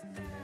just